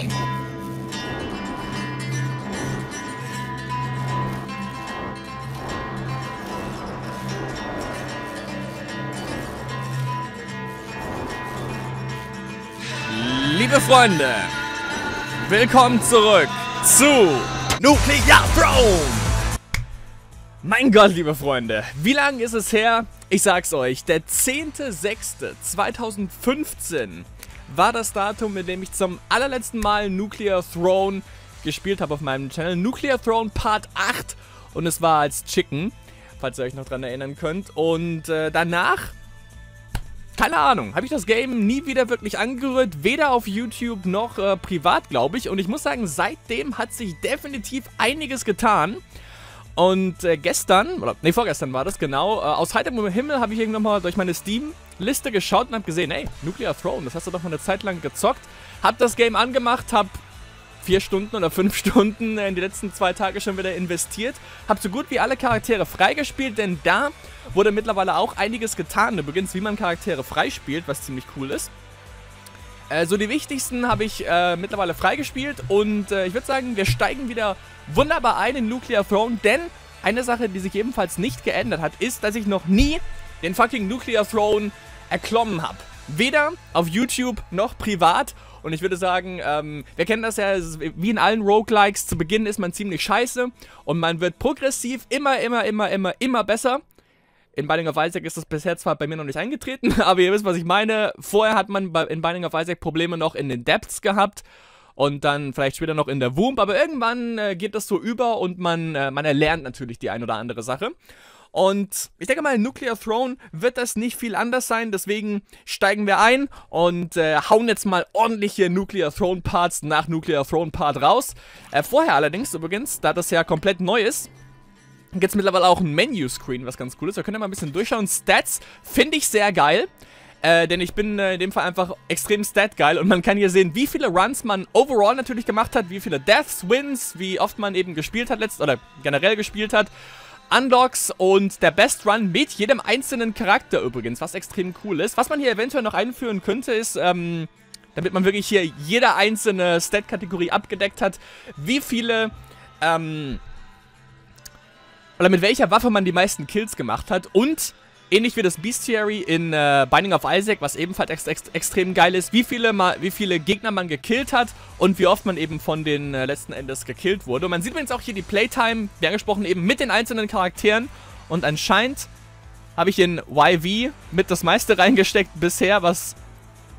Liebe Freunde, willkommen zurück zu Nuclear Throne! Mein Gott, liebe Freunde, wie lange ist es her? Ich sag's euch, der 10.06.2015 war das Datum, mit dem ich zum allerletzten Mal Nuclear Throne gespielt habe auf meinem Channel. Nuclear Throne Part 8 und es war als Chicken, falls ihr euch noch dran erinnern könnt. Und äh, danach keine Ahnung, habe ich das Game nie wieder wirklich angerührt, weder auf YouTube noch äh, privat, glaube ich. Und ich muss sagen, seitdem hat sich definitiv einiges getan. Und äh, gestern, oder nee, vorgestern war das genau, äh, aus heiterem Himmel habe ich irgendwann mal durch meine Steam-Liste geschaut und habe gesehen, ey, Nuclear Throne, das hast du doch mal eine Zeit lang gezockt. Hab das Game angemacht, hab vier Stunden oder fünf Stunden in die letzten zwei Tage schon wieder investiert. Hab so gut wie alle Charaktere freigespielt, denn da wurde mittlerweile auch einiges getan. Du beginnst, wie man Charaktere freispielt, was ziemlich cool ist. Äh, so die wichtigsten habe ich äh, mittlerweile freigespielt und äh, ich würde sagen, wir steigen wieder wunderbar ein in Nuclear Throne, denn eine Sache, die sich ebenfalls nicht geändert hat, ist, dass ich noch nie den fucking Nuclear Throne erklommen habe. Weder auf YouTube noch privat und ich würde sagen, ähm, wir kennen das ja, wie in allen Roguelikes, zu Beginn ist man ziemlich scheiße und man wird progressiv immer, immer, immer, immer, immer besser. In Binding of Isaac ist das bisher zwar bei mir noch nicht eingetreten, aber ihr wisst, was ich meine. Vorher hat man in Binding of Isaac Probleme noch in den Depths gehabt und dann vielleicht später noch in der Womb, aber irgendwann äh, geht das so über und man, äh, man erlernt natürlich die ein oder andere Sache. Und ich denke mal, Nuclear Throne wird das nicht viel anders sein. Deswegen steigen wir ein und äh, hauen jetzt mal ordentliche Nuclear Throne Parts nach Nuclear Throne Part raus. Äh, vorher allerdings übrigens, da das ja komplett neu ist, gibt es mittlerweile auch ein Menu-Screen, was ganz cool ist. Da könnt ihr mal ein bisschen durchschauen. Stats finde ich sehr geil. Äh, denn ich bin äh, in dem Fall einfach extrem stat-geil und man kann hier sehen, wie viele Runs man overall natürlich gemacht hat, wie viele Deaths, Wins, wie oft man eben gespielt hat letzt oder generell gespielt hat. Unlocks und der Best Run mit jedem einzelnen Charakter übrigens, was extrem cool ist. Was man hier eventuell noch einführen könnte, ist, ähm, damit man wirklich hier jede einzelne Stat-Kategorie abgedeckt hat, wie viele, ähm, oder mit welcher Waffe man die meisten Kills gemacht hat und Ähnlich wie das Bestiary in äh, Binding of Isaac, was ebenfalls ex ex extrem geil ist, wie viele, mal, wie viele Gegner man gekillt hat und wie oft man eben von den äh, letzten Endes gekillt wurde. Und man sieht übrigens auch hier die Playtime, wie angesprochen, eben mit den einzelnen Charakteren. Und anscheinend habe ich in YV mit das meiste reingesteckt bisher, was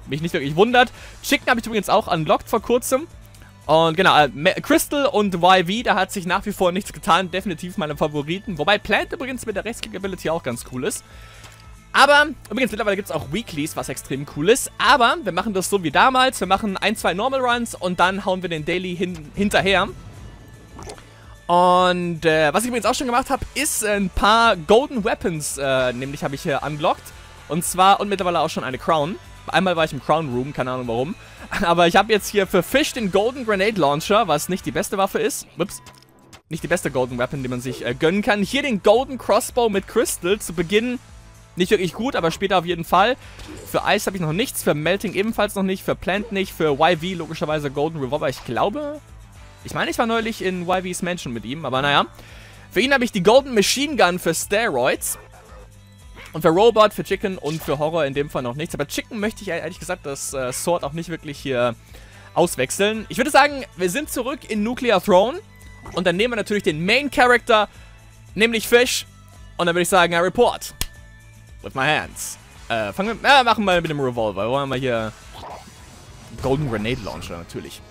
mich nicht wirklich wundert. Chicken habe ich übrigens auch unlocked vor kurzem. Und genau, äh, Crystal und YV, da hat sich nach wie vor nichts getan. Definitiv meine Favoriten. Wobei Plant übrigens mit der Rechtsklick-Ability auch ganz cool ist. Aber, übrigens, mittlerweile gibt es auch Weeklies, was extrem cool ist. Aber wir machen das so wie damals. Wir machen ein, zwei Normal Runs und dann hauen wir den Daily hin hinterher. Und äh, was ich übrigens auch schon gemacht habe, ist ein paar Golden Weapons, äh, nämlich habe ich hier unlocked. Und zwar, und mittlerweile auch schon eine Crown. Einmal war ich im Crown Room, keine Ahnung warum. Aber ich habe jetzt hier für Fish den Golden Grenade Launcher, was nicht die beste Waffe ist. Ups. Nicht die beste Golden Weapon, die man sich äh, gönnen kann. Hier den Golden Crossbow mit Crystal. Zu Beginn nicht wirklich gut, aber später auf jeden Fall. Für Ice habe ich noch nichts, für Melting ebenfalls noch nicht, für Plant nicht, für YV logischerweise Golden Revolver. Ich glaube, ich meine, ich war neulich in YV's Mansion mit ihm, aber naja. Für ihn habe ich die Golden Machine Gun für Steroids. Und für Robot, für Chicken und für Horror in dem Fall noch nichts. Aber Chicken möchte ich ehrlich gesagt das äh, Sword auch nicht wirklich hier auswechseln. Ich würde sagen, wir sind zurück in Nuclear Throne. Und dann nehmen wir natürlich den Main Character, nämlich Fish. Und dann würde ich sagen, I report. With my hands. Äh, fangen wir, äh, machen wir mit dem Revolver. Wollen wir hier Golden Grenade Launcher, natürlich.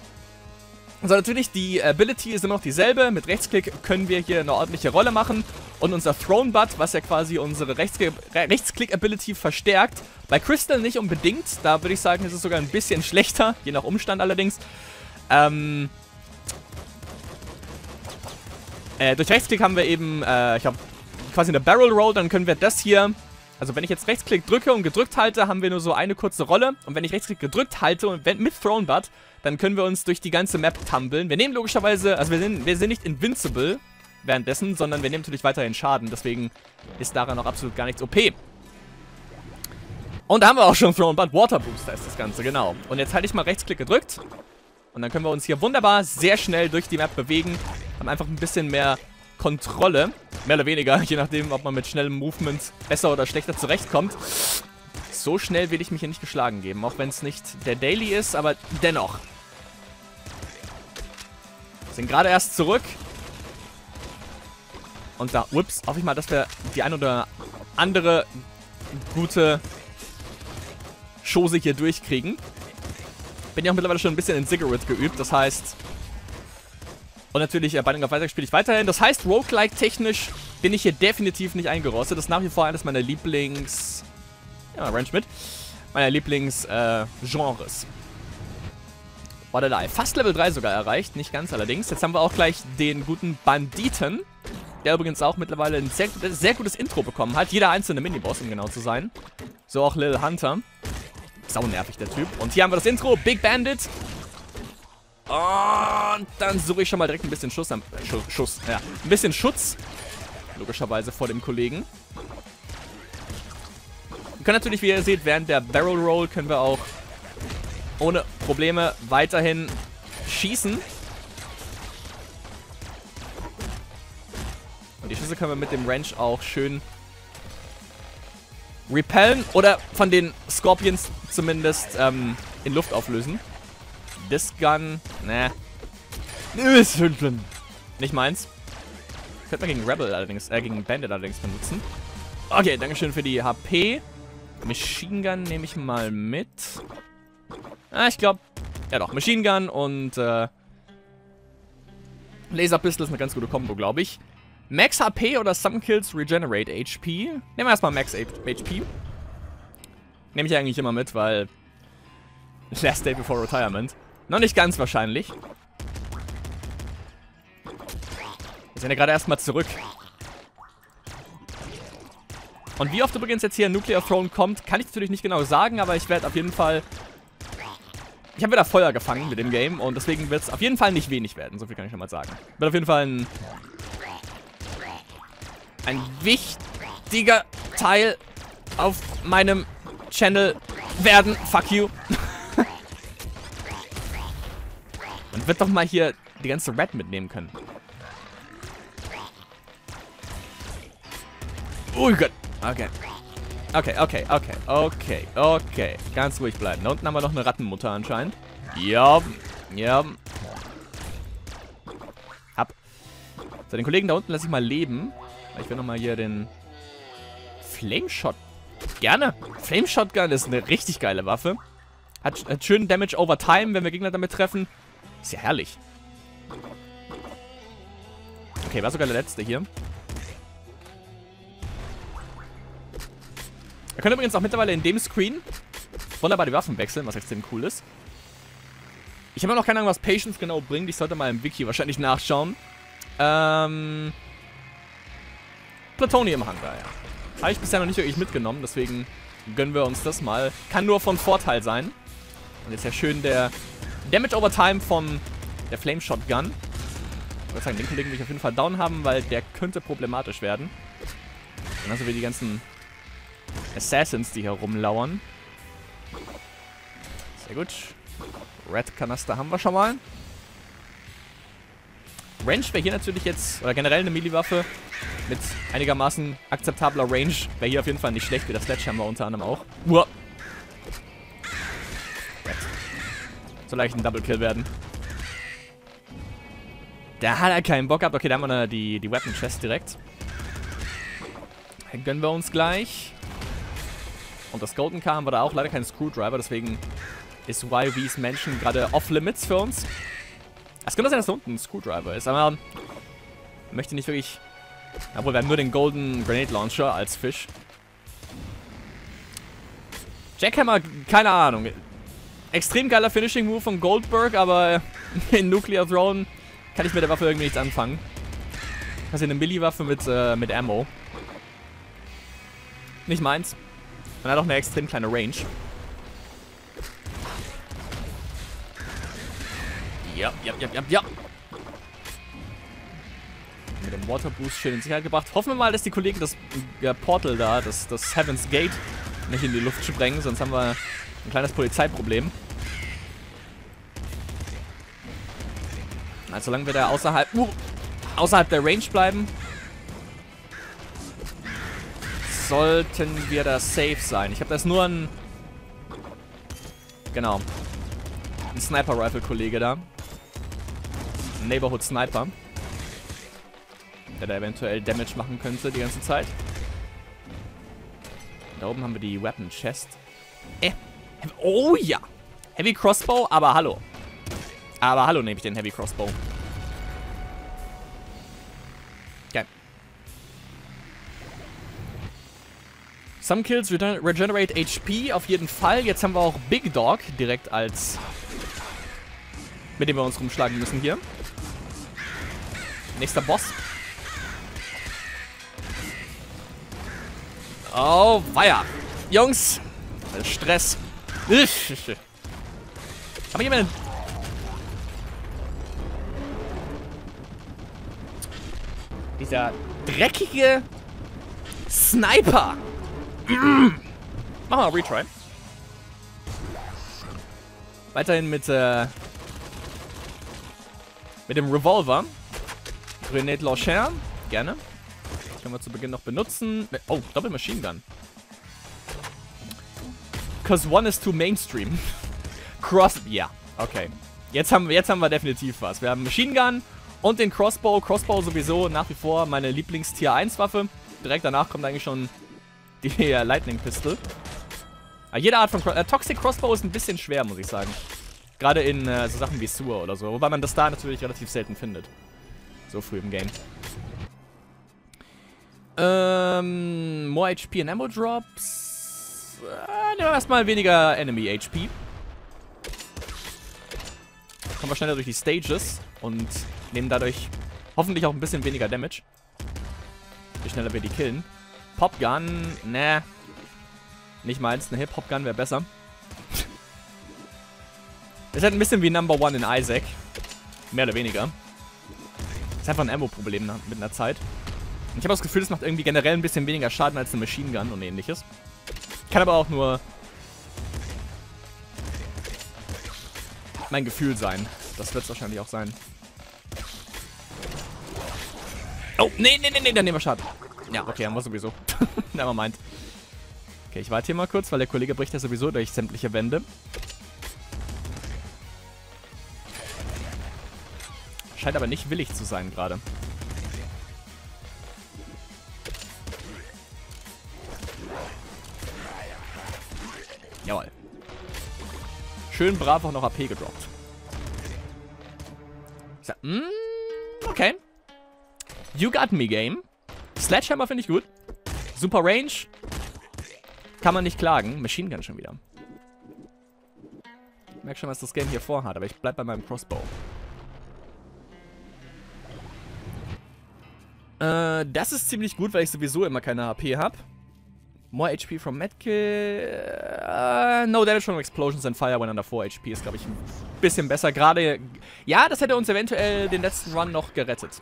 So, natürlich, die Ability ist immer noch dieselbe. Mit Rechtsklick können wir hier eine ordentliche Rolle machen. Und unser Throne Butt, was ja quasi unsere Rechtsklick-Ability verstärkt. Bei Crystal nicht unbedingt. Da würde ich sagen, ist es sogar ein bisschen schlechter. Je nach Umstand allerdings. Ähm... Äh, durch Rechtsklick haben wir eben, äh, ich habe quasi eine Barrel Roll. Dann können wir das hier also wenn ich jetzt Rechtsklick drücke und gedrückt halte, haben wir nur so eine kurze Rolle. Und wenn ich Rechtsklick gedrückt halte und wenn, mit Throne Butt, dann können wir uns durch die ganze Map tumbeln. Wir nehmen logischerweise, also wir sind, wir sind nicht invincible währenddessen, sondern wir nehmen natürlich weiterhin Schaden. Deswegen ist daran noch absolut gar nichts OP. Und da haben wir auch schon Throne Butt Water Booster ist das Ganze, genau. Und jetzt halte ich mal Rechtsklick gedrückt. Und dann können wir uns hier wunderbar sehr schnell durch die Map bewegen. Haben einfach ein bisschen mehr Kontrolle. Mehr oder weniger, je nachdem, ob man mit schnellem Movement besser oder schlechter zurechtkommt. So schnell will ich mich hier nicht geschlagen geben, auch wenn es nicht der Daily ist, aber dennoch. Sind gerade erst zurück. Und da, ups, hoffe ich mal, dass wir die ein oder andere gute Chose hier durchkriegen. Bin ja auch mittlerweile schon ein bisschen in Cigarette geübt, das heißt... Und natürlich äh, Binding of Isaac spiele ich weiterhin. Das heißt, Roguelike-technisch bin ich hier definitiv nicht eingerostet. Das ist nach wie vor eines meiner Lieblings... Ja, Ranch mit. Meiner Lieblings-Genres. Äh, Warte Fast Level 3 sogar erreicht, nicht ganz allerdings. Jetzt haben wir auch gleich den guten Banditen der übrigens auch mittlerweile ein sehr, sehr gutes Intro bekommen hat. Jeder einzelne Miniboss, um genau zu sein. So auch Lil Hunter. Sau nervig, der Typ. Und hier haben wir das Intro, Big Bandit. Und dann suche ich schon mal direkt ein bisschen Schuss, äh, Schuss, ja, ein bisschen Schutz, logischerweise vor dem Kollegen. Wir können natürlich, wie ihr seht, während der Barrel Roll können wir auch ohne Probleme weiterhin schießen. Die Schüsse können wir mit dem Wrench auch schön repellen oder von den Scorpions zumindest ähm, in Luft auflösen. This Gun, ne. Nicht meins. Könnte man gegen Rebel allerdings, äh, gegen Bandit allerdings benutzen. Okay, Dankeschön für die HP. Machine Gun nehme ich mal mit. Ah, ich glaube, ja doch, Machine Gun und äh, Laserpistol ist eine ganz gute Kombo, glaube ich. Max HP oder Some Kills Regenerate HP? Nehmen wir erstmal Max HP. Nehme ich eigentlich immer mit, weil Last Day Before Retirement. Noch nicht ganz wahrscheinlich. Wir sind ja gerade erstmal zurück. Und wie oft übrigens jetzt hier Nuclear Throne kommt, kann ich natürlich nicht genau sagen, aber ich werde auf jeden Fall... Ich habe wieder Feuer gefangen mit dem Game und deswegen wird es auf jeden Fall nicht wenig werden, so viel kann ich schon mal sagen. Wird auf jeden Fall ein ein wichtiger Teil auf meinem Channel werden. Fuck you. Man wird doch mal hier die ganze Red mitnehmen können. Oh Gott. Okay. Okay, okay, okay, okay, okay. Ganz ruhig bleiben. Da unten haben wir noch eine Rattenmutter anscheinend. Ja, ja. Hab. So, den Kollegen da unten lasse ich mal leben. Ich will nochmal hier den Flameshot. Gerne. Flame Shotgun ist eine richtig geile Waffe. Hat, hat schönen Damage over time, wenn wir Gegner damit treffen. Ist ja herrlich. Okay, war sogar der letzte hier. Wir können übrigens auch mittlerweile in dem Screen wunderbar die Waffen wechseln, was extrem cool ist. Ich habe noch keine Ahnung, was Patience genau bringt. Ich sollte mal im Wiki wahrscheinlich nachschauen. Ähm... Plutonium Hunter, ja. Habe ich bisher noch nicht wirklich mitgenommen, deswegen gönnen wir uns das mal. Kann nur von Vorteil sein. Und jetzt ja schön der Damage over Time von der Flame Shotgun. Ich würde sagen, den Kollegen will ich auf jeden Fall down haben, weil der könnte problematisch werden. Und also wie die ganzen Assassins, die hier rumlauern. Sehr gut. Red Kanaster haben wir schon mal. Range wäre hier natürlich jetzt, oder generell eine Melee-Waffe mit einigermaßen akzeptabler Range. Wäre hier auf jeden Fall nicht schlecht, wie das Sledgehammer unter anderem auch. Uah. Leicht ein Double-Kill werden. Da hat er keinen Bock gehabt. Okay, da haben wir die, die Weapon-Chest direkt. Den gönnen wir uns gleich. Und das Golden Car haben wir da auch leider keinen Screwdriver, deswegen ist YV's Menschen gerade off-limits für uns. Es könnte sein, dass da unten ein Screwdriver ist, aber möchte nicht wirklich... Obwohl, wir haben nur den Golden Grenade Launcher als Fisch. Jackhammer, keine Ahnung. Extrem geiler Finishing Move von Goldberg, aber in Nuclear Throne kann ich mit der Waffe irgendwie nichts anfangen. Ist eine Milli-Waffe mit, äh, mit Ammo. Nicht meins. Man hat auch eine extrem kleine Range. Ja, ja, ja, ja, ja. Mit dem Water Boost schön in Sicherheit gebracht. Hoffen wir mal, dass die Kollegen das ja, Portal da, das, das Heaven's Gate, nicht in die Luft sprengen, sonst haben wir ein kleines Polizeiproblem. Also solange wir da außerhalb, uh, außerhalb der Range bleiben, sollten wir da safe sein. Ich habe das nur ein... Genau. Ein Sniper-Rifle-Kollege da. Ein Neighborhood Sniper. Der da eventuell Damage machen könnte die ganze Zeit. Da oben haben wir die Weapon Chest. Äh. Oh ja. Heavy Crossbow, aber hallo. Aber hallo nehme ich den Heavy Crossbow. Okay. Some kills regenerate HP, auf jeden Fall. Jetzt haben wir auch Big Dog direkt als... Mit dem wir uns rumschlagen müssen hier. Nächster Boss. Oh, weia. Jungs. Stress. Aber jemand... Dieser dreckige Sniper. Wir mal Retry. Weiterhin mit, äh, mit dem Revolver. Grenade Launcher. Gerne. Können wir zu Beginn noch benutzen. Oh, Doppel Machine Gun. Cause one is too mainstream. Cross... Ja, okay. Jetzt haben, jetzt haben wir definitiv was. Wir haben Machine Gun und den Crossbow. Crossbow sowieso nach wie vor meine Lieblings-Tier 1 Waffe. Direkt danach kommt eigentlich schon die äh, Lightning Pistol. Aber jede Art von... Cro äh, Toxic Crossbow ist ein bisschen schwer, muss ich sagen. Gerade in äh, so Sachen wie Sewer oder so. Wobei man das da natürlich relativ selten findet. So früh im Game. Ähm, more HP and Ammo Drops. Äh, erstmal weniger Enemy HP. Kommen wir schneller durch die Stages und nehmen dadurch hoffentlich auch ein bisschen weniger Damage. Je schneller wir die killen. Popgun, ne. Nicht meins, eine Hip-Hop-Gun wäre besser. ist halt ein bisschen wie Number One in Isaac. Mehr oder weniger. Ist einfach ein Ammo-Problem mit einer Zeit. Ich habe das Gefühl, es macht irgendwie generell ein bisschen weniger Schaden als eine Machine Gun und ähnliches. Kann aber auch nur mein Gefühl sein. Das wird es wahrscheinlich auch sein. Oh, nee, nee, nee, nee, dann nehmen wir Schaden. Ja, okay, haben wir sowieso. Nevermind. Okay, ich warte hier mal kurz, weil der Kollege bricht ja sowieso durch sämtliche Wände. Scheint aber nicht willig zu sein gerade. Schön brav auch noch AP gedroppt. So, mm, okay. You got me, Game. Sledgehammer finde ich gut. Super Range. Kann man nicht klagen. Machine Gun schon wieder. Ich merke schon, was das Game hier vorhat, aber ich bleib bei meinem Crossbow. Äh, das ist ziemlich gut, weil ich sowieso immer keine HP habe. More HP from Medkill. Uh, no damage from explosions and fire when under 4 HP ist, glaube ich, ein bisschen besser. Gerade, ja, das hätte uns eventuell den letzten Run noch gerettet.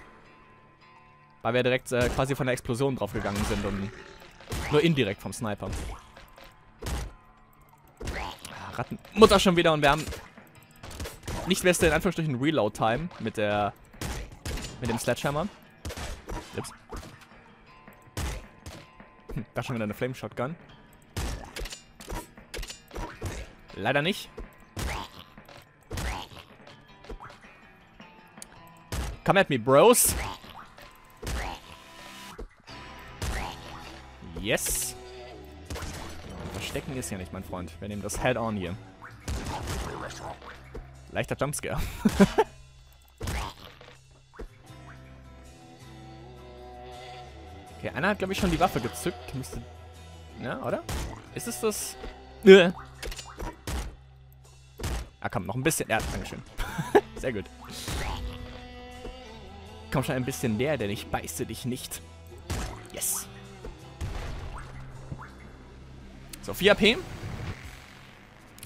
Weil wir direkt äh, quasi von der Explosion draufgegangen sind und nur indirekt vom Sniper. Ah, Ratten. Mutter schon wieder und wir haben nicht beste, in Anführungsstrichen, Reload-Time mit der, mit dem Sledgehammer. Ups. Da schon wieder eine Flame Shotgun. Leider nicht. Come at me, bros. Yes. Verstecken ist ja nicht, mein Freund. Wir nehmen das Head-On hier. Leichter Jumpscare. okay, einer hat, glaube ich, schon die Waffe gezückt. Müsste... Ja, oder? Ist es das... Nö. Ah, komm, noch ein bisschen... Ja, dankeschön. Sehr gut. Komm schon ein bisschen näher, denn ich beiße dich nicht. Yes. So, 4 AP.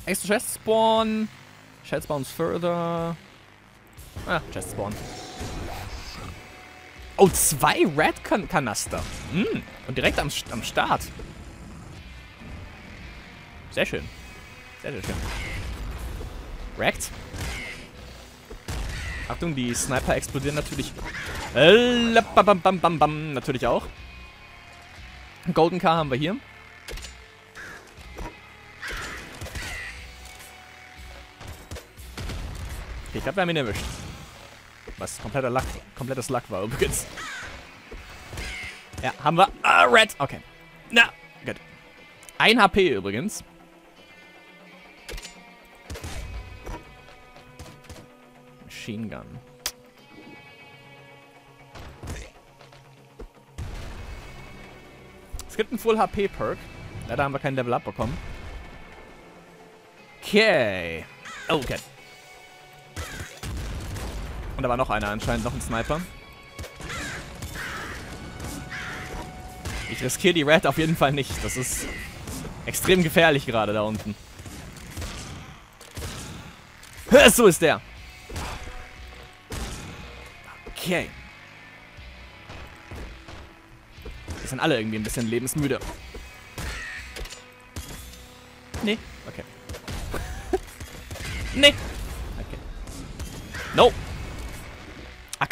Extra Chest Spawn. Chest Spawns further. Ah, Chest Spawn. Oh, zwei Red -Kan. Mm, und direkt am, am Start. Sehr schön. Sehr, sehr schön. Wrecked. Achtung, die Sniper explodieren natürlich. Äh, bam, bam, bam, bam, natürlich auch. Golden Car haben wir hier. Ich glaube, wir haben ihn erwischt. Was kompletter Luck, komplettes Luck war übrigens. Ja, haben wir. Ah, Red. Okay. Na, gut. Ein HP übrigens. Machine Gun. Es gibt einen Full HP Perk. Leider haben wir kein Level Up bekommen. Okay. Oh, okay. Und da war noch einer anscheinend, noch ein Sniper. Ich riskiere die Red auf jeden Fall nicht. Das ist extrem gefährlich gerade da unten. So ist der. Okay. Wir sind alle irgendwie ein bisschen lebensmüde. Nee. Okay. nee. Okay. No.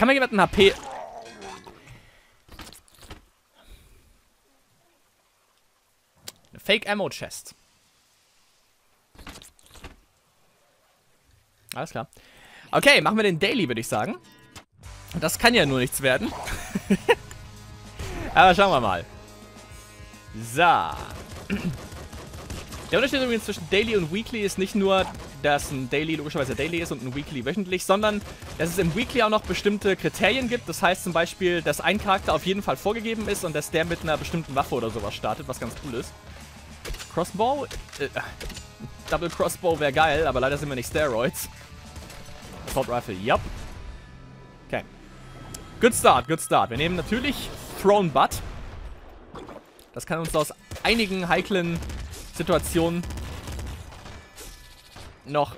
Kann man jemanden HP... Eine Fake Ammo Chest. Alles klar. Okay, machen wir den Daily, würde ich sagen. Das kann ja nur nichts werden. Aber schauen wir mal. So. Der Unterschied übrigens zwischen Daily und Weekly ist nicht nur, dass ein Daily logischerweise Daily ist und ein Weekly wöchentlich, sondern dass es im Weekly auch noch bestimmte Kriterien gibt. Das heißt zum Beispiel, dass ein Charakter auf jeden Fall vorgegeben ist und dass der mit einer bestimmten Waffe oder sowas startet, was ganz cool ist. Crossbow? Äh, Double Crossbow wäre geil, aber leider sind wir nicht Steroids. Assault Rifle, yup. Okay. Good start, good start. Wir nehmen natürlich Throne Butt. Das kann uns aus einigen heiklen Situationen noch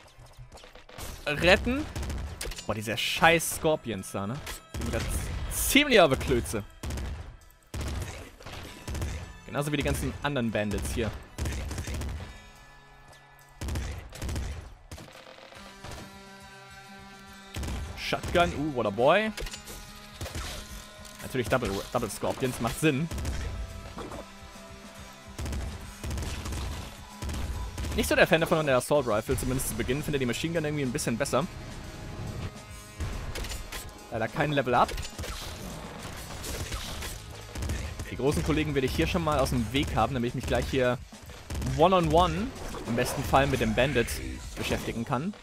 retten. Boah, diese scheiß Scorpions da, ne? Die sind ziemlich auf der Klötze. Genauso wie die ganzen anderen Bandits hier. Shotgun, uh, what a boy. Natürlich Double, Double Scorpions, macht Sinn. Nicht so der Fan davon der Assault Rifle, zumindest zu Beginn. Finde die Machine Gun irgendwie ein bisschen besser. Leider kein Level Up. Die großen Kollegen werde ich hier schon mal aus dem Weg haben, damit ich mich gleich hier one-on-one -on -one, im besten Fall mit dem Bandit beschäftigen kann.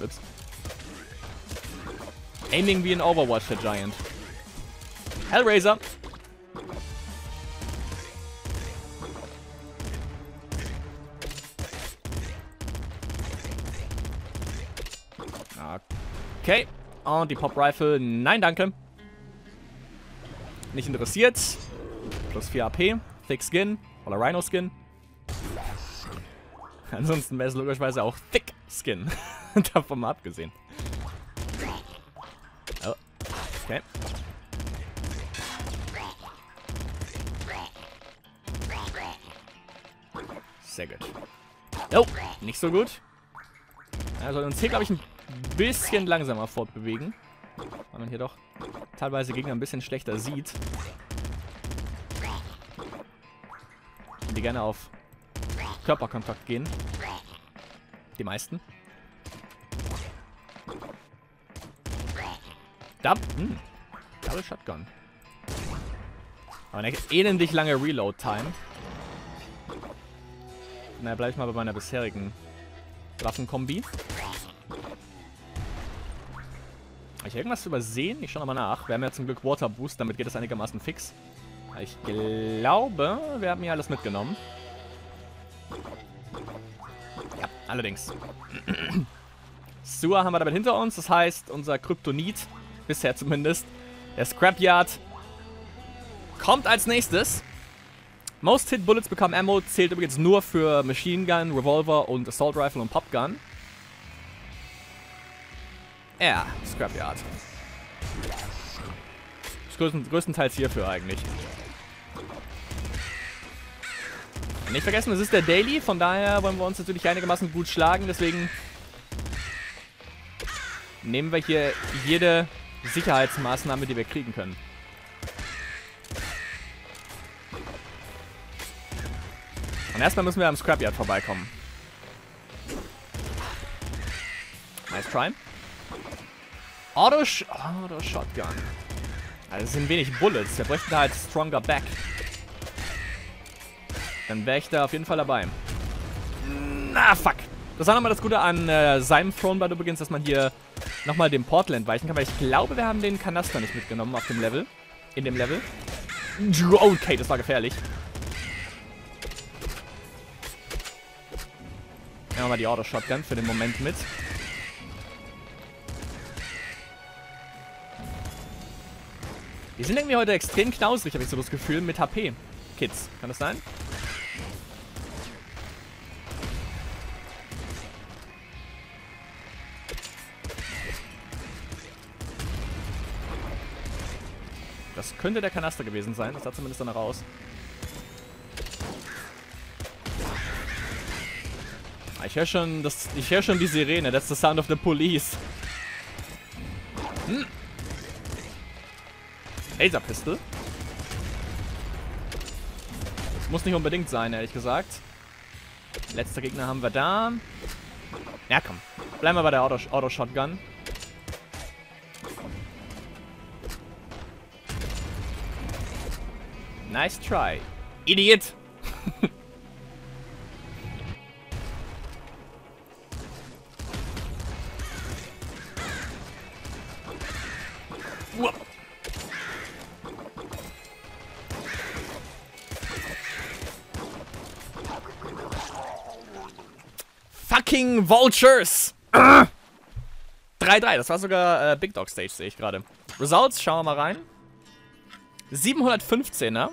Ups. Aiming wie in Overwatch, der Giant. Hellraiser. Okay. Und die Pop Rifle. Nein, danke. Nicht interessiert. Plus 4 AP. Thick Skin. Oder Rhino Skin. Ansonsten wäre es logischerweise auch Thick Skin. Davon mal abgesehen. Oh. Okay. Sehr gut. Oh, nicht so gut. Also uns hier, glaube ich, ein bisschen langsamer fortbewegen. Weil man hier doch teilweise Gegner ein bisschen schlechter sieht. Die gerne auf Körperkontakt gehen. Die meisten. Dub. Hm. Double Shotgun. Aber eine ähnlich lange Reload-Time. Na, bleib ich mal bei meiner bisherigen Waffenkombi. Habe ich irgendwas übersehen? Ich schaue nochmal nach. Wir haben ja zum Glück Water Boost, damit geht es einigermaßen fix. Ich glaube, wir haben hier alles mitgenommen. Ja, allerdings. Sewer haben wir damit hinter uns. Das heißt, unser Kryptonit, bisher zumindest, der Scrapyard, kommt als nächstes. Most Hit Bullets become Ammo zählt übrigens nur für Machine Gun, Revolver und Assault Rifle und Popgun. Ja, Scrapyard. Größten, größtenteils hierfür eigentlich. Nicht vergessen, es ist der Daily, von daher wollen wir uns natürlich einigermaßen gut schlagen, deswegen nehmen wir hier jede Sicherheitsmaßnahme, die wir kriegen können. Und erstmal müssen wir am Scrapyard vorbeikommen. Nice try. Auto, Sh Auto Shotgun. Also es sind wenig Bullets. Wir bräuchten halt Stronger Back. Dann wäre ich da auf jeden Fall dabei. Na, fuck. Das war nochmal das Gute an äh, seinem Throneblood übrigens, dass man hier nochmal dem Portal entweichen kann, weil ich glaube, wir haben den Kanaster nicht mitgenommen auf dem Level. In dem Level. Okay, das war gefährlich. Nehmen wir mal die Auto-Shotgun für den Moment mit. Die sind irgendwie heute extrem knausrig, habe ich so das Gefühl, mit HP. Kids. Kann das sein? Das könnte der Kanaster gewesen sein. Das sah zumindest danach aus. Ich höre schon, das, schon die Sirene. That's the sound of the police. Laserpistol. Das muss nicht unbedingt sein, ehrlich gesagt. Letzter Gegner haben wir da. Ja, komm. Bleiben wir bei der Auto-Shotgun. Auto nice try. Idiot! Vultures! 3-3, das war sogar äh, Big Dog Stage, sehe ich gerade. Results, schauen wir mal rein. 715er.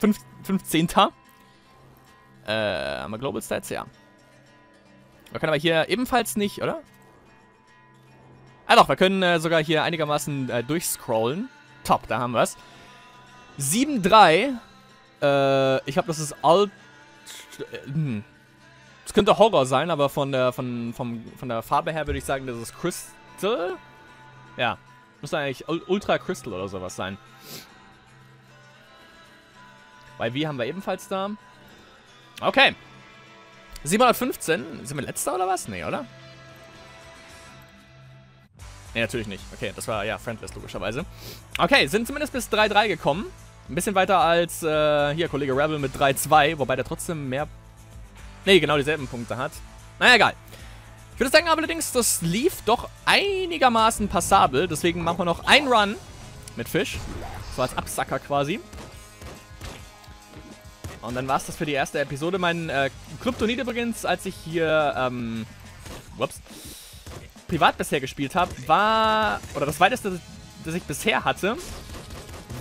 5, 15. Äh, haben wir Global Stats? Ja. Wir können aber hier ebenfalls nicht, oder? Ah doch, wir können äh, sogar hier einigermaßen äh, durchscrollen. Top, da haben wir es. 7-3. Äh, ich glaube, das ist Alt... Äh, hm. Es könnte Horror sein, aber von der, von, vom, von der Farbe her würde ich sagen, das ist Crystal. Ja. Müsste eigentlich Ultra Crystal oder sowas sein. Bei wie haben wir ebenfalls da. Okay. 715. Sind wir letzter oder was? Nee, oder? Nee, natürlich nicht. Okay, das war ja Friendless logischerweise. Okay, sind zumindest bis 3-3 gekommen. Ein bisschen weiter als äh, hier Kollege Rebel mit 3-2, wobei der trotzdem mehr Ne, genau dieselben Punkte hat. Naja, egal. Ich würde sagen allerdings, das lief doch einigermaßen passabel. Deswegen machen wir noch einen Run mit Fisch. So als Absacker quasi. Und dann war es das für die erste Episode. Mein äh, Kryptonit übrigens, als ich hier, ähm, whoops, privat bisher gespielt habe, war, oder das weiteste, das ich bisher hatte,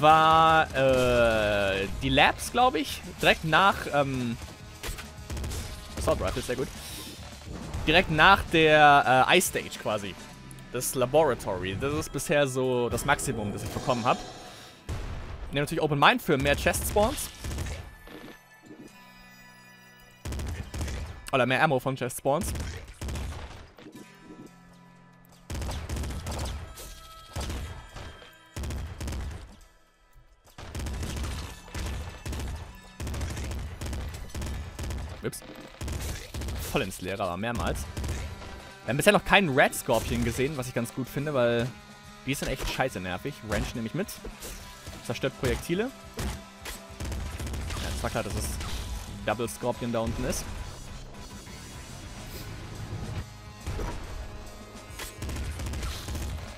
war äh, die Labs, glaube ich. Direkt nach, ähm, Assault Rifle, sehr gut. Direkt nach der äh, Ice Stage quasi. Das Laboratory. Das ist bisher so das Maximum, das ich bekommen habe. Ich nehme natürlich Open Mind für mehr Chest Spawns. Oder mehr Ammo von Chest Spawns. Ups voll ins Leere, aber mehrmals. Wir haben bisher noch keinen Red Scorpion gesehen, was ich ganz gut finde, weil die sind echt scheiße nervig. Wrench nehme ich mit. Zerstört Projektile. Ja, zwar klar, dass es Double Scorpion da unten ist.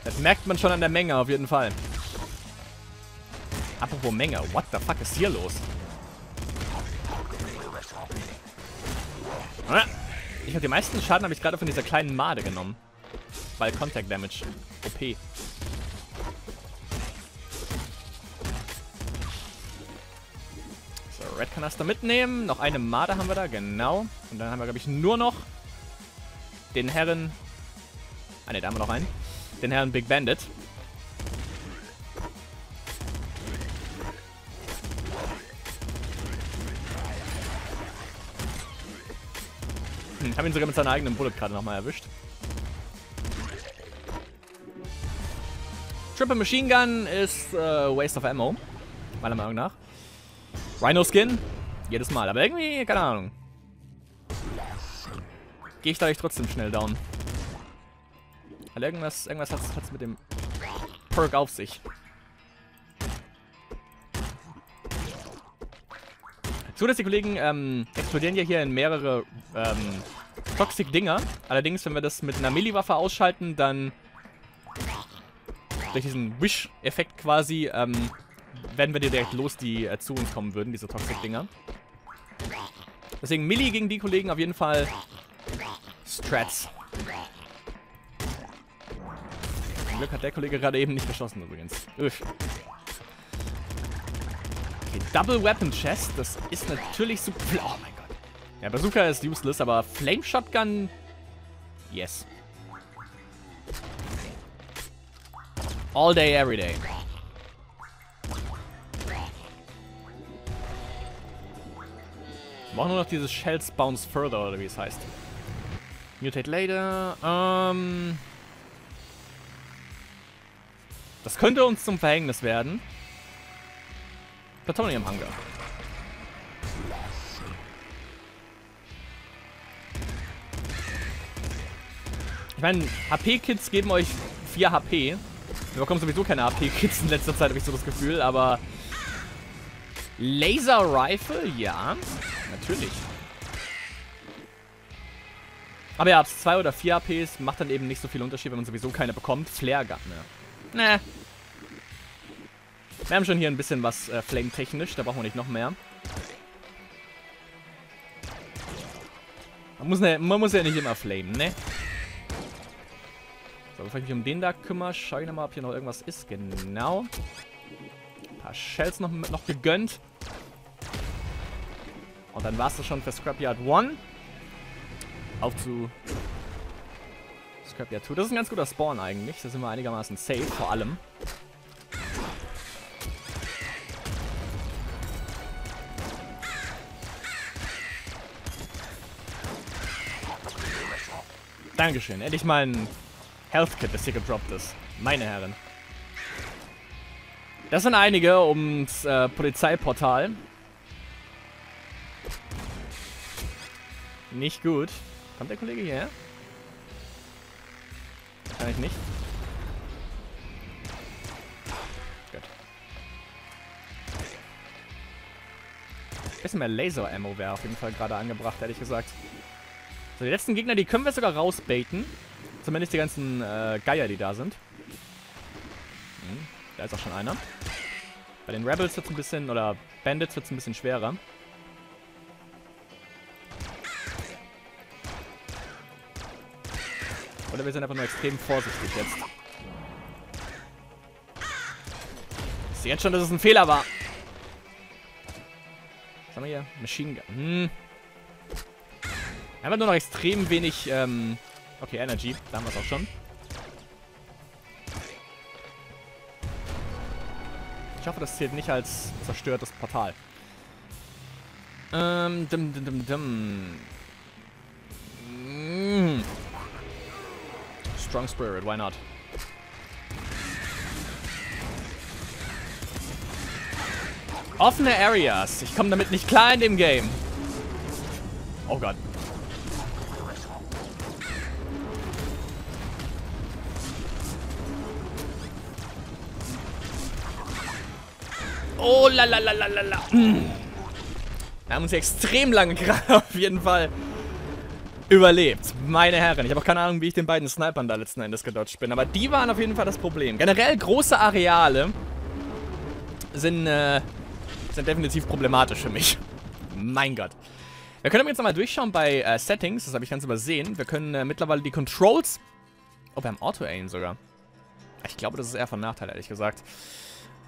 Das merkt man schon an der Menge auf jeden Fall. Apropos Menge, what the fuck ist hier los? Ich habe die meisten Schaden habe ich gerade von dieser kleinen Made genommen. Weil Contact Damage. OP. So, Red Kanaster mitnehmen. Noch eine Made haben wir da, genau. Und dann haben wir, glaube ich, nur noch den Herren... Ah ne, da haben wir noch einen. Den Herren Big Bandit. Haben ihn sogar mit seiner eigenen Bullet gerade nochmal erwischt. Triple Machine Gun ist äh, Waste of Ammo. Meiner Meinung nach. Rhino Skin. Jedes Mal. Aber irgendwie, keine Ahnung. Gehe ich dadurch trotzdem schnell down. Weil irgendwas, irgendwas hat es mit dem Perk auf sich. So, dass die Kollegen ähm, explodieren ja hier in mehrere ähm, Toxic-Dinger. Allerdings, wenn wir das mit einer Melee-Waffe ausschalten, dann durch diesen Wish-Effekt quasi ähm, werden wir direkt los, die äh, zu uns kommen würden, diese Toxic-Dinger. Deswegen Melee gegen die Kollegen auf jeden Fall Strats. Zum Glück hat der Kollege gerade eben nicht geschossen übrigens. Uff. Okay, Double Weapon Chest, das ist natürlich super... Oh mein Gott. Ja, Bazooka ist useless, aber Flame Shotgun... Yes. All day, every day. Wir brauchen nur noch dieses Shells Bounce Further, oder wie es heißt. Mutate later. Ähm... Das könnte uns zum Verhängnis werden. Plutonium Hunger. Ich meine, HP-Kits geben euch 4 HP. Wir bekommen sowieso keine HP-Kits in letzter Zeit, habe ich so das Gefühl, aber... Laser Rifle? Ja, natürlich. Aber ja, ab 2 oder 4 HPs macht dann eben nicht so viel Unterschied, wenn man sowieso keine bekommt. Flare Gun, ne? Ne. Wir haben schon hier ein bisschen was äh, Flame-technisch, da brauchen wir nicht noch mehr. Man muss, ne, man muss ja nicht immer flamen, ne? So, bevor ich mich um den da kümmere, schaue ich nochmal, ob hier noch irgendwas ist. Genau. Ein paar Shells noch, noch gegönnt. Und dann war es das schon für Scrapyard 1. Auf zu Scrapyard 2. Das ist ein ganz guter Spawn eigentlich. Da sind wir einigermaßen safe, vor allem. Dankeschön. Endlich mal ein Health Kit, das hier gedroppt ist. Meine Herren. Das sind einige ums äh, Polizeiportal. Nicht gut. Kommt der Kollege hierher? Kann ich nicht. Gut. Bisschen mehr Laser-Ammo wäre auf jeden Fall gerade angebracht, ehrlich gesagt. So, die letzten Gegner, die können wir sogar rausbaiten. Zumindest die ganzen äh, Geier, die da sind. Hm, da ist auch schon einer. Bei den Rebels wird es ein bisschen, oder Bandits wird es ein bisschen schwerer. Oder wir sind einfach nur extrem vorsichtig jetzt. Ich sehe jetzt schon, dass es ein Fehler war. Was haben wir hier? Machine Gun. Hm. Haben nur noch extrem wenig, ähm... Okay, Energy. Da haben wir es auch schon. Ich hoffe, das zählt nicht als zerstörtes Portal. Ähm, dim, dim, dim, dim. Mm. Strong Spirit, why not? Offene Areas. Ich komme damit nicht klar in dem Game. Oh Gott. Oh, la la la la la la. Wir haben uns extrem lange gerade auf jeden Fall überlebt. Meine Herren, ich habe auch keine Ahnung, wie ich den beiden Snipern da letzten Endes gedodged bin. Aber die waren auf jeden Fall das Problem. Generell große Areale sind, äh, sind definitiv problematisch für mich. Mein Gott. Wir können jetzt nochmal durchschauen bei äh, Settings. Das habe ich ganz übersehen. Wir können äh, mittlerweile die Controls... Oh, wir haben Auto-Aim sogar. Ich glaube, das ist eher von Nachteil, ehrlich gesagt.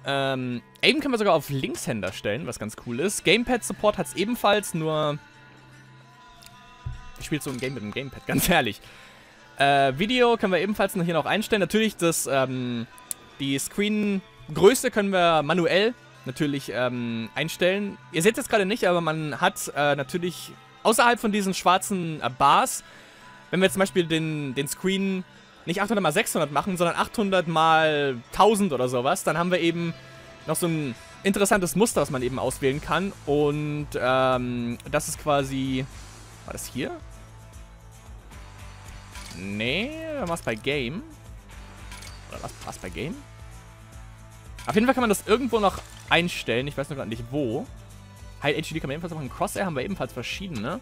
Ähm, Aim können wir sogar auf Linkshänder stellen, was ganz cool ist. Gamepad-Support hat es ebenfalls, nur... Ich spiele so ein Game mit dem Gamepad, ganz ehrlich. Äh, Video können wir ebenfalls noch hier noch einstellen. Natürlich, das, ähm, die Screen-Größe können wir manuell natürlich ähm, einstellen. Ihr seht es gerade nicht, aber man hat äh, natürlich außerhalb von diesen schwarzen äh, Bars, wenn wir zum Beispiel den, den Screen nicht 800 mal 600 machen, sondern 800 mal 1000 oder sowas, dann haben wir eben noch so ein interessantes Muster, was man eben auswählen kann. Und ähm, das ist quasi... War das hier? Nee, war es bei Game? Oder was war bei Game? Auf jeden Fall kann man das irgendwo noch einstellen. Ich weiß noch gerade nicht wo. High HD kann man ebenfalls machen. Crosshair haben wir ebenfalls verschiedene.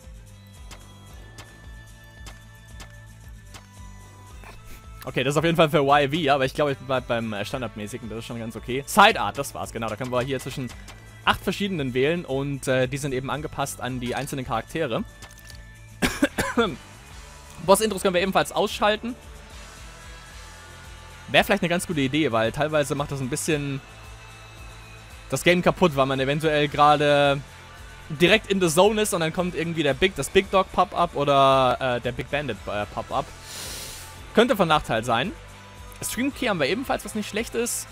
Okay, das ist auf jeden Fall für YV, aber ich glaube, ich bleibe beim äh, Standardmäßigen. Das ist schon ganz okay. Side Art, das war's, genau. Da können wir hier zwischen acht verschiedenen wählen und äh, die sind eben angepasst an die einzelnen Charaktere. Boss-Intros können wir ebenfalls ausschalten. Wäre vielleicht eine ganz gute Idee, weil teilweise macht das ein bisschen das Game kaputt, weil man eventuell gerade direkt in the Zone ist und dann kommt irgendwie der Big, das Big Dog Pop-Up oder äh, der Big Bandit äh, Pop-Up. Könnte von Nachteil sein. Stream Key haben wir ebenfalls, was nicht schlecht ist.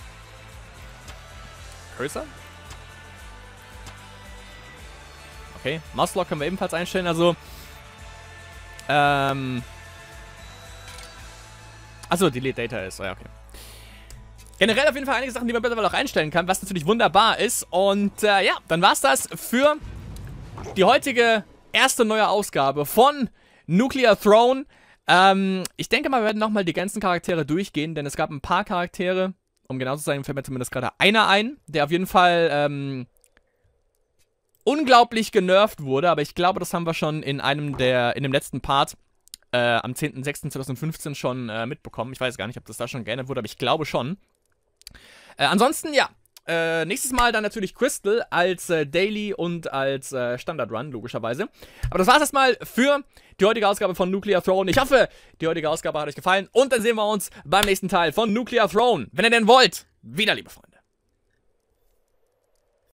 Cursor? Okay, Mouse Lock können wir ebenfalls einstellen, also... Ähm... Achso, Delete Data ist, ja, okay. Generell auf jeden Fall einige Sachen, die man mittlerweile auch einstellen kann, was natürlich wunderbar ist. Und äh, ja, dann war's das für die heutige erste neue Ausgabe von Nuclear Throne. Ähm, ich denke mal, wir werden nochmal die ganzen Charaktere durchgehen, denn es gab ein paar Charaktere, um genau zu sein, fällt mir zumindest gerade einer ein, der auf jeden Fall ähm, unglaublich genervt wurde, aber ich glaube, das haben wir schon in einem der, in dem letzten Part äh, am 10.06.2015 schon äh, mitbekommen. Ich weiß gar nicht, ob das da schon geändert wurde, aber ich glaube schon. Äh, ansonsten, ja, äh, nächstes Mal dann natürlich Crystal als äh, Daily und als äh, Standard Run, logischerweise. Aber das war's erstmal für die heutige Ausgabe von Nuclear Throne. Ich hoffe, die heutige Ausgabe hat euch gefallen. Und dann sehen wir uns beim nächsten Teil von Nuclear Throne. Wenn ihr denn wollt, wieder, liebe Freunde.